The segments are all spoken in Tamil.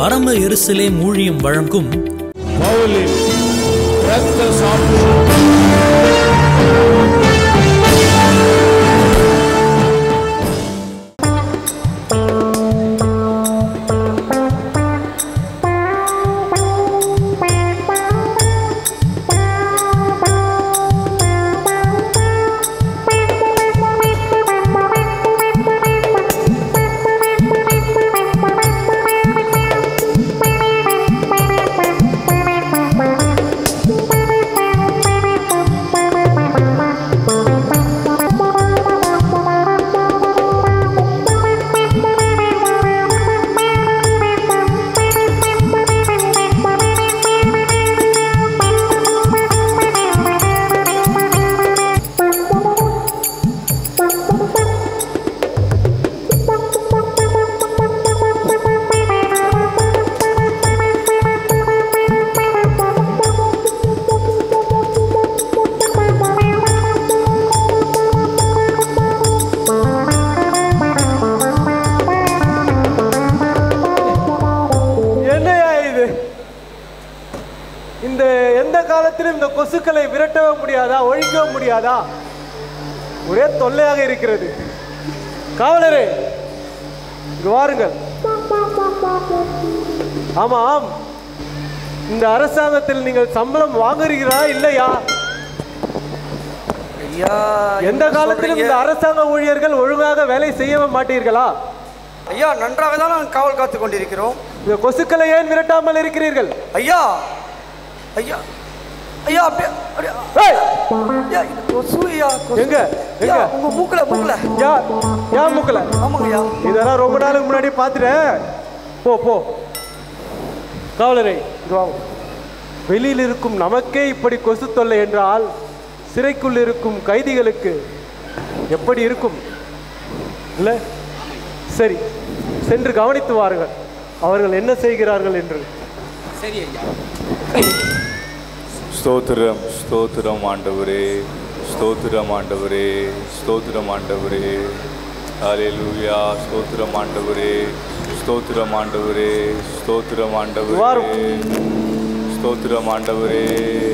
பரம எருசலே ஊழியம் வழங்கும் பவுலின் இரத்த சாட்சி காலத்திலும் இந்த கொசுக்களை விரட்டவே முடியாதா ஒழிக்கவே முடியாதா? ஒரே தொல்லையாக இருக்கிறது. காவலரே வாருங்கள். ஆமாம். இந்த அரசாங்கத்தில் நீங்கள் சம்பளம் வாங்குறீர்களா இல்லையா? எந்த காலத்திலும் இந்த? அரசாங்க ஊழியர்கள் ஒழுங்காக வேலை செய்யவே மாட்டீர்களா? ஐயா நன்றாக தான் நாங்கள் காவல் காத்து கொண்டிருக்கிறோம். இந்த கொசுக்களை ஏன் விரட்டாமல் இருக்கிறீர்கள்? ஐயா ஐயா ஐயா அப்படியே அப்படியே. ஏய், ஐயா இது கொசு ஐயா கொசு. எங்க? ஐயா எங்க? உங்க மூக்குல மூக்குல. யா யா முக்கல? ஆமாங்க ஐயா. இதெல்லாம் ரொம்ப நாளுக்கு முன்னாடி பார்த்துட்டேன். போ போ. காவலரை வெளியில் இருக்கும் நமக்கே இப்படி கொசு தொல்லை என்றால் சிறைக்குள் இருக்கும் கைதிகளுக்கு எப்படி இருக்கும்? இல்லை? சரி சென்று கவனித்து வாருங்கள். அவர்கள் என்ன செய்கிறார்கள் என்று? ஸ்தோத்திரம் ஸ்தோத்திரம் ஆண்டவரே ஸ்தோத்திரம் ஆண்டவரே ஸ்தோத்திரம் ஆண்டவரே. ஹalleluya ஸ்தோத்திரம் ஆண்டவரே ஸ்தோத்திரம் ஆண்டவரே ஸ்தோத்திரம் ஆண்டவரே. ஸ்தோத்திரம் ஆண்டவரே.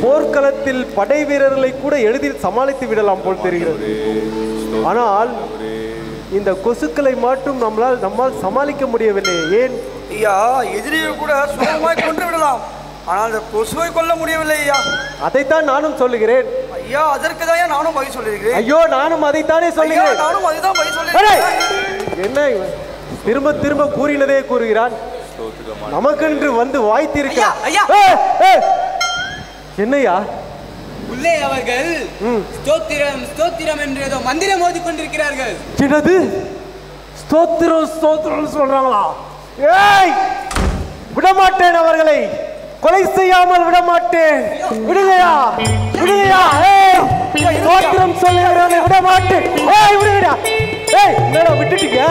போர்க்களத்தில் படை வீரர்களை கூட எளிதில் சமாளித்து விடலாம் போல் தெரிகிறது. ஆனால். இந்த கொசுக்களை மட்டும் நம்மளால் நம்மால் சமாளிக்க முடியவில்லை. ஏன்? ஐயா எதிரியை கூட சுலபமாய் கொன்று விடலாம். ஆனால் அந்த கொசுவை கொல்ல முடியவில்லை ஐயா. அதைத்தான் நானும் சொல்லுகிறேன். ஐயா அதற்கு தான் நானும் பதில் சொல்லியிருக்கிறேன். ஐயோ நானும் அதைத்தானே சொல்லுகிறேன். நானும் அதுதான் பதில் அடே! சொல்லியிருக்கிறேன் என்ன? திரும்ப திரும்ப கூறினதே கூறுகிறான். நமக்கென்று வந்து ஏய்! என்னையா? உள்ளே அவர்கள் ஸ்தோத்திரம் ஸ்தோத்திரம் என்று ஏதோ மந்திரம் ஓதி கொண்டிருக்கிறார்கள். என்னது ஸ்தோத்திரம் ஸ்தோத்திரம் சொல்றாங்களா? ஏய்! விடமாட்டேன் அவர்களை. கொலை செய்யாமல் விடமாட்டேன் விடுகையா விடுகையா ஏய் ஸ்தோத்திரம் சொல்லுகிறவனை விடமாட்டேன் ஏய் விடுகையா ஏய் என்னடா விட்டுட்டீங்க?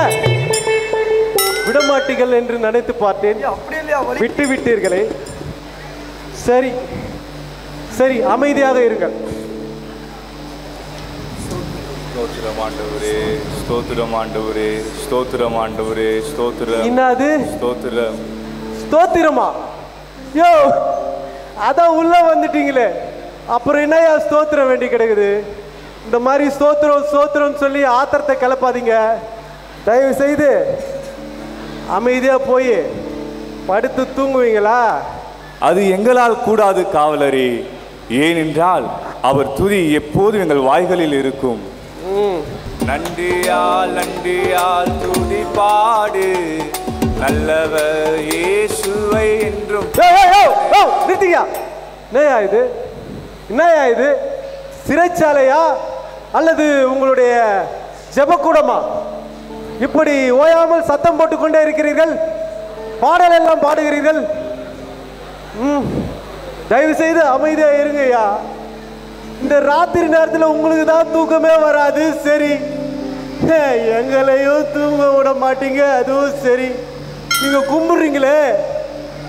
விடமாட்டீர்கள் என்று நினைத்து பார்த்தேன். விட்டு விட்டீர்களே. சரி சரி அமைதியாக இருங்கள். ஸ்தோத்திரம் ஆண்டவரே ஸ்தோத்திரம் ஆண்டவரே ஸ்தோத்திரம் ஆண்டவரே ஸ்தோத்திரம். என்னது? ஸ்தோத்திரம். ஸ்தோத்திரமா? யோ அதான் உள்ள வந்துட்டீங்களே. அப்புறம் என்னய்யா ஸ்தோத்திரம் வேண்டி கிடக்குது? இந்த மாதிரி ஸ்தோத்திரம் ஸ்தோத்திரம் சொல்லி ஆத்திரத்தை கிளப்பாதீங்க. தயவு செய்து அமைதியா போய் படுத்து தூங்குவீங்களா? அது எங்களால் கூடாது காவலரே. ஏனென்றால் அவர் துதி எப்போதும் எங்கள் வாய்களில் இருக்கும். நன்றியால் நன்றியால் துதி பாடு. நல்லவர் இயேசுவை என்றும். நிறுத்தியா இது? என்னய்யா இது? சிறைச்சாலையா? அல்லது உங்களுடைய ஜெபக்கூடமா? இப்படி ஓயாமல் சத்தம் போட்டுக்கொண்டே இருக்கிறீர்கள்? பாடல் எல்லாம் பாடுகிறீர்கள்? ம் தயவு செய்து அமைதியா இருங்கய்யா. இந்த ராத்திரி நேரத்தில் உங்களுக்கு தான் தூக்கமே வராது சரி. எங்களையும் தூங்க விட மாட்டீங்க அதுவும் சரி. நீங்க கும்பிடுறீங்களே?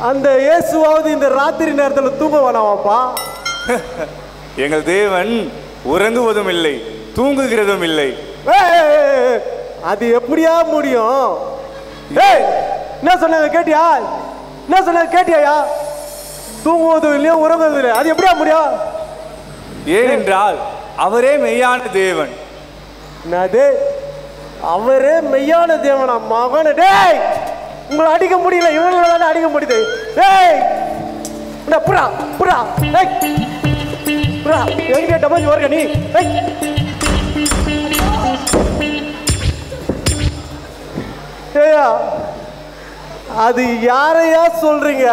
அந்த இயேசுவாவது இந்த ராத்திரி நேரத்தில் தூங்க வேணாமாப்பா எங்கள் தேவன் உறங்குவதும் இல்லை தூங்குகிறதும் இல்லை. அது எப்படியா முடியும்? ஏய் என்ன சொன்னாங்க கேட்டியா? என்ன சொன்ன கேட்டியாயா? தூங்குவதும் இல்லையா உறங்குவதும் இல்லையா? அது எப்படியா முடியும்? ஏனென்றால் அவரே மெய்யான தேவன். என்னது? அவரே மெய்யான தேவனா மகன? டேய்! உங்களை அடிக்க முடியல இவங்களை தானே அடிக்க முடியுது. டேய் என்ன புறா புறா. டேய் புறா எங்கிட்ட டபஞ்சு வரக்க நீ? டேய் ஏய்யா அது யாரையா சொல்றீங்க?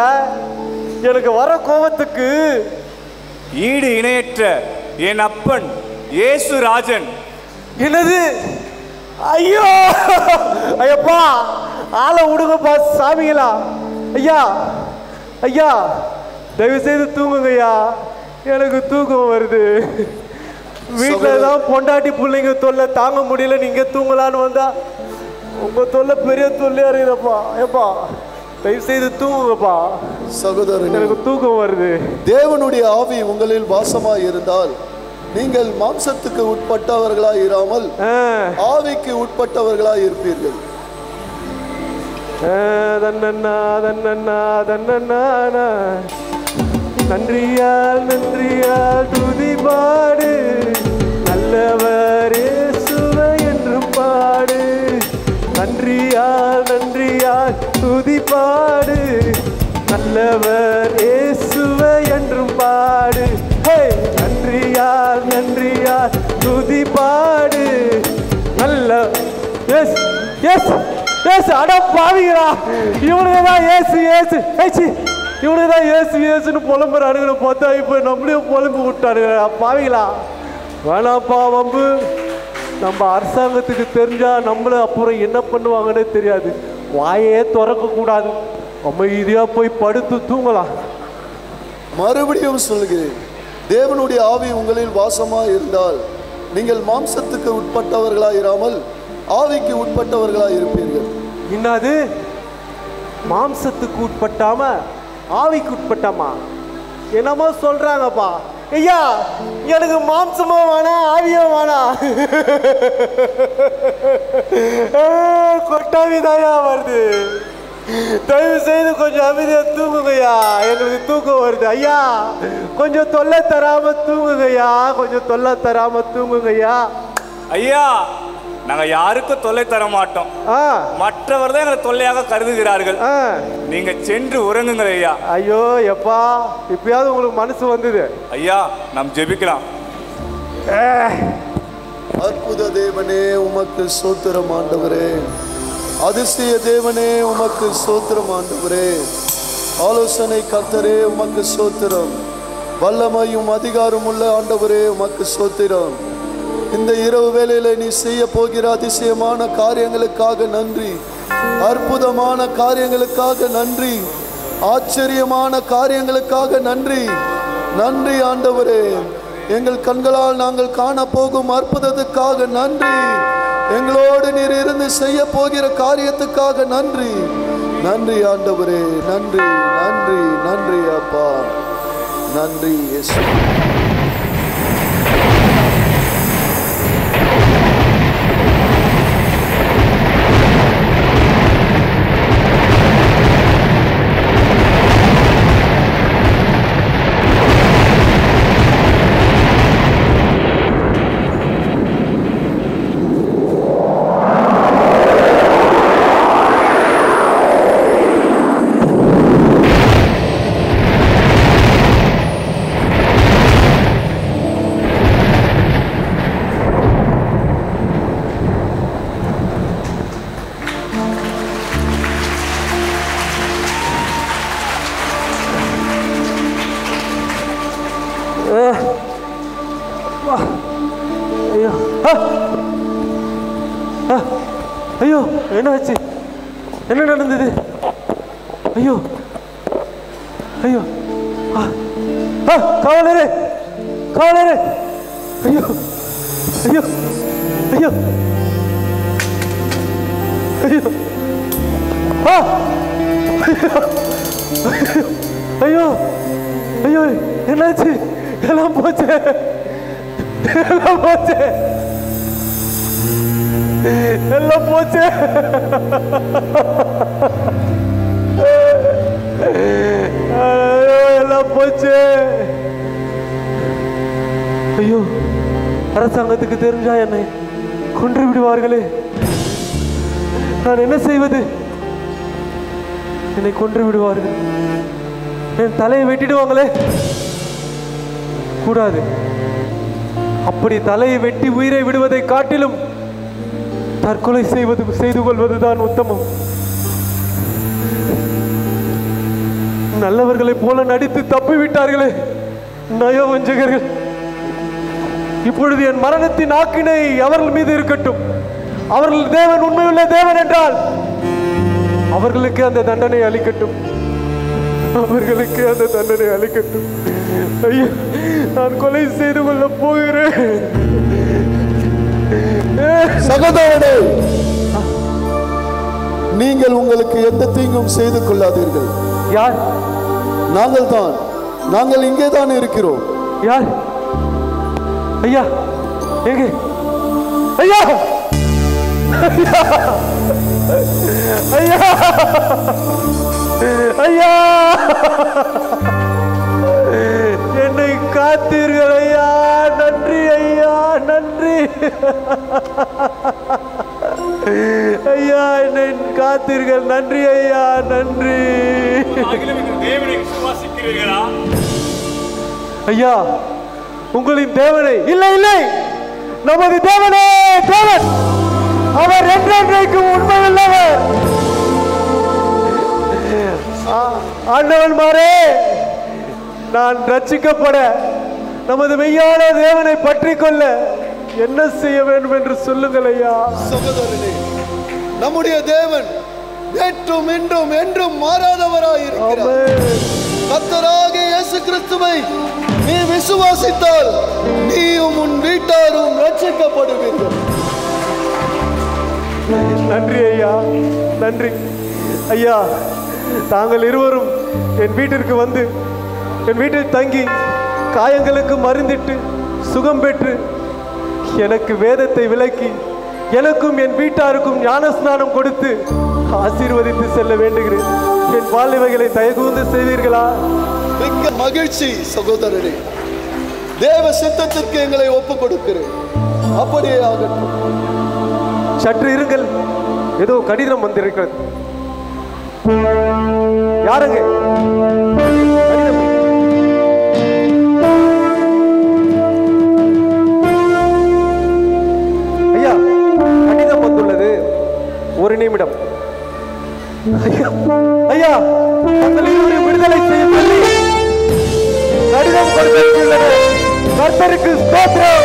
எனக்கு வர கோபத்துக்கு ஈடு இணையற்ற என் அப்பன் இயேசு ராஜன் என்னது? ஐயோ! ஐயப்பா! ஆளை விடுங்கப்பா சாமிங்களா ஐயா ஐயா தயவு செய்து தூங்குங்க ஐயா எனக்கு தூக்கம் வருது. வீட்டில் தான் பொண்டாட்டி பிள்ளைங்க தொல்லை தாங்க முடியல. நீங்க தூங்கலான்னு வந்தா உங்க தொல்லை பெரிய தொல்லையா இருக்குதப்பா. ஏப்பா தயவு செய்து தூங்குங்கப்பா. சகோதரனே எனக்கு தூக்கம் வருது. தேவனுடைய ஆவி உங்களில் வாசமாய் இருந்தால் நீங்கள் மாம்சத்துக்கு உட்பட்டவர்களாய் இராமல் ஆவிக்கு உட்பட்டவர்களாய் இருப்பீர்கள் ஆ, தன்னன்னா தன்னன்னா நன்றியால் நன்றியால் துதி பாடு. நல்லவர் இயேசுவை என்று பாடு. நன்றியால் நன்றியால் துதி பாடு. நல்லவர் இயேசுவை என்றும் பாடு. ஹே நன்றியால் நன்றியால் துதி பாடு. நல்ல எஸ் எஸ். ஏசு அட பாவிங்களா இவனுக்கு தான் ஏசு ஏசு ஏச்சி இவனுக்கு தான் ஏசு ஏசுன்னு புலம்புறானுங்கன்னு பார்த்தா இப்போ நம்மளையும் புலம்பு விட்டானுங்க. பாவிங்களா வேணாப்பா வம்பு. நம்ம அரசாங்கத்துக்கு தெரிஞ்சால் நம்மள அப்புறம் என்ன பண்ணுவாங்கன்னே தெரியாது. வாயே திறக்கக்கூடாது. அமைதியாக போய் படுத்து தூங்கலாம். மறுபடியும் சொல்கிறேன். தேவனுடைய ஆவி உங்களில் வாசமாக இருந்தால் நீங்கள் மாம்சத்துக்கு உட்பட்டவர்களாய் இராமல் ஆவிக்கு உட்பட்டவர்களாக இருப்பீர்கள் என்னது? மாம்சத்துக்கு உட்பட்டாம ஆவிக்கு உட்பட்டாமா? என்னமோ சொல்றாங்கப்பா. ஐயா எனக்கு மாம்சமும் வேணாம் ஆவியும் வேணாம் கொட்டாவிதாயா வருது. தயவு செய்து கொஞ்சம் அமைதியா தூங்குங்கய்யா. எங்களுக்கு தூக்கம் வருது. ஐயா கொஞ்சம் தொல்லை தராம தூங்குங்கய்யா. கொஞ்சம் தொல்லை தராம தூங்குங்கய்யா. ஐயா நாங்க யாருக்கும் தொல்லை தர மாட்டோம். ஆ. மற்றவர் தான் எங்களை தொல்லையாக கருதுகிறார்கள். ஆ. நீங்க சென்று உறங்குங்கள் ஐயா. ஐயோ எப்பா இப்பயாவது உங்களுக்கு மனசு வந்தது. ஐயா நாம் ஜெபிக்கலாம். அற்புத தேவனே உமக்கு சோத்திரம் ஆண்டவரே. அதிசய தேவனே உமக்கு சோத்திரம் ஆண்டவரே. ஆலோசனை கர்த்தரே உமக்கு சோத்திரம் வல்லமையும் அதிகாரம் உள்ள ஆண்டவரே உமக்கு சோத்திரம் இந்த இரவு வேலையில நீ செய்ய போகிற அதிசயமான காரியங்களுக்காக நன்றி. அற்புதமான காரியங்களுக்காக நன்றி. ஆச்சரியமான காரியங்களுக்காக நன்றி. நன்றி ஆண்டவரே. எங்கள் கண்களால் நாங்கள் காண போகும் அற்புதத்துக்காக நன்றி. எங்களோடு நீர் இருந்து செய்ய போகிற காரியத்துக்காக நன்றி. நன்றி ஆண்டவரே. நன்றி நன்றி நன்றி அப்பா. நன்றி ஐயோ என்னாச்சு என்ன நடந்தது? ஐயோ. ஐயோ. காவலரே. காவலரே. ஐயோ. ஐயோ. ஐயோ. ஐயோ. ஆ! ஐயோ. ஐயோ என்னாச்சு? எல்லாம் போச்சு. எல்லாம் போச்சு. எல்லாம் போச்சு. போச்சே. ஐயோ அரசாங்கத்துக்கு தெரிஞ்சா என்னை கொன்று விடுவார்களே. நான் என்ன செய்வது? என்னை கொன்று விடுவார்கள். என் தலையை வெட்டிடுவாங்களே. கூடாது. அப்படி தலையை வெட்டி உயிரை விடுவதை காட்டிலும் தற்கொலை செய்வது செய்து கொள்வதுதான் உத்தமம். நல்லவர்களைப் போல நடித்து தப்பி விட்டார்களே நயவஞ்சகர்கள். இப்பொழுது என் மரணத்தின் ஆக்கினை அவர்கள் மீது இருக்கட்டும். அவர்கள் தேவன் உண்மையுள்ள தேவன் என்றால் அவர்களுக்கு அந்த தண்டனை அளிக்கட்டும். அவர்களுக்கு அந்த தண்டனை அளிக்கட்டும். ஐயோ நான் கொலை செய்து கொள்ள போகிறேன். சகோதரனே நீங்கள் உங்களுக்கு எந்த தீங்கும் செய்து கொள்ளாதீர்கள். யார்? நாங்கள் தான். நாங்கள் இங்கே தான் இருக்கிறோம். யார்? ஐயா எங்கே? ஐயா! ஐயா! ஐயா! என்னை காத்தீர்கள் ஐயா. நன்றி ஐயா. நன்றி. ஐயா என்னை காத்தீர்கள். நன்றி ஐயா நன்றி. ஐயா உங்களின் தேவனை இல்லை இல்லை. நமது தேவனே தேவன். அவர் என்றென்றைக்கும் உண்மையுள்ளவர். ஆண்டவன் மாறே நான் ரட்சிக்கப்பட நமது மெய்யான தேவனை பற்றி கொள்ள என்ன செய்ய வேண்டும் என்று சொல்லுங்கள் ஐயா. சகோதரனே நம்முடைய தேவன் நேற்றும் இன்றும் என்றும் மாறாதவராய் இருக்கிறார் ஆமென். கர்த்தராகிய இயேசு கிறிஸ்துவை நீ விசுவாசித்தால் நீயும் உன் வீட்டாரும் ரட்சிக்கப்படுவீர்கள் நன்றி ஐயா நன்றி. ஐயா தாங்கள் இருவரும் என் வீட்டிற்கு வந்து என் வீட்டில் தங்கி காயங்களுக்கு மருந்திட்டு சுகம் பெற்று எனக்கு வேதத்தை விளக்கி எனக்கும் என் வீட்டாருக்கும் ஞானஸ்நானம் கொடுத்து ஆசீர்வதித்து செல்ல வேண்டுகிறேன். என் வாழ்வைகளை தயகுந்து செய்வீர்களா? மிக்க மகிழ்ச்சி சகோதரரே. தேவ சித்தத்திற்கு எங்களை ஒப்பு கொடுக்கிறேன் அப்படியே ஆகட்டும். சற்று இருங்கள். ஏதோ கடிதம் வந்திருக்கிறது. யாருங்க? ஐயா ஐயா விடுதலை செய்ய சொல்லி கடிதம் கொடுத்திருக்கின்றன கர்த்தருக்கு ஸ்தோத்திரம்.